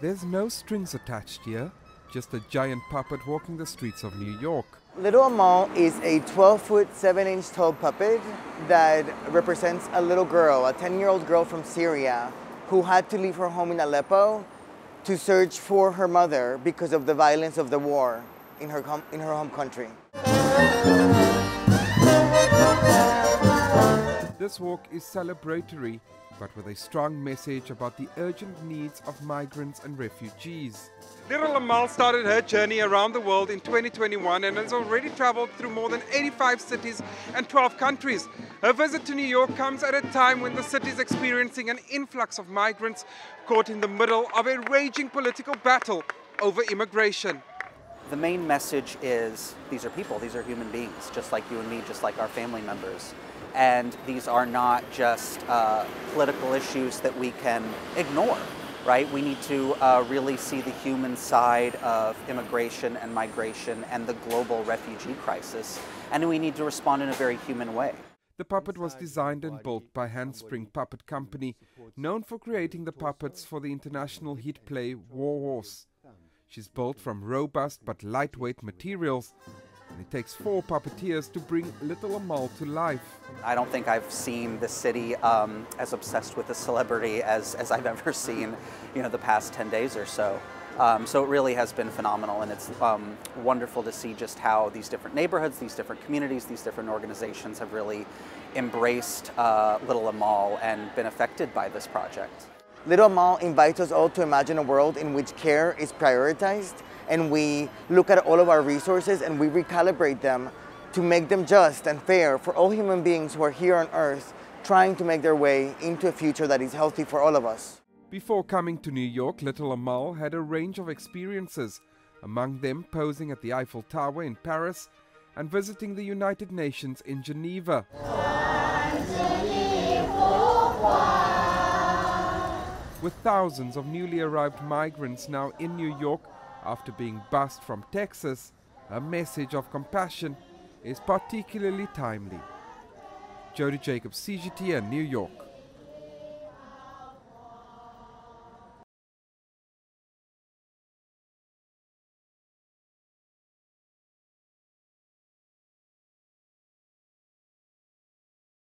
There's no strings attached here, just a giant puppet walking the streets of New York. Little Amal is a 12 foot, 7 inch tall puppet that represents a little girl, a 10 year old girl from Syria who had to leave her home in Aleppo to search for her mother because of the violence of the war in her, in her home country. This walk is celebratory, but with a strong message about the urgent needs of migrants and refugees. Little Amal started her journey around the world in 2021 and has already traveled through more than 85 cities and 12 countries. Her visit to New York comes at a time when the city is experiencing an influx of migrants caught in the middle of a raging political battle over immigration. The main message is these are people, these are human beings, just like you and me, just like our family members. And these are not just uh, political issues that we can ignore, right? We need to uh, really see the human side of immigration and migration and the global refugee crisis. And we need to respond in a very human way. The puppet was designed and built by Handspring Puppet Company, known for creating the puppets for the international hit play War Horse. She's built from robust but lightweight materials, and it takes four puppeteers to bring Little Amal to life. I don't think I've seen the city um, as obsessed with a celebrity as, as I've ever seen, you know, the past 10 days or so. Um, so it really has been phenomenal, and it's um, wonderful to see just how these different neighborhoods, these different communities, these different organizations have really embraced uh, Little Amal and been affected by this project. Little Amal invites us all to imagine a world in which care is prioritized and we look at all of our resources and we recalibrate them to make them just and fair for all human beings who are here on earth trying to make their way into a future that is healthy for all of us. Before coming to New York, Little Amal had a range of experiences, among them posing at the Eiffel Tower in Paris and visiting the United Nations in Geneva. With thousands of newly arrived migrants now in New York after being bussed from Texas, a message of compassion is particularly timely. Jody Jacobs, CGTN, New York.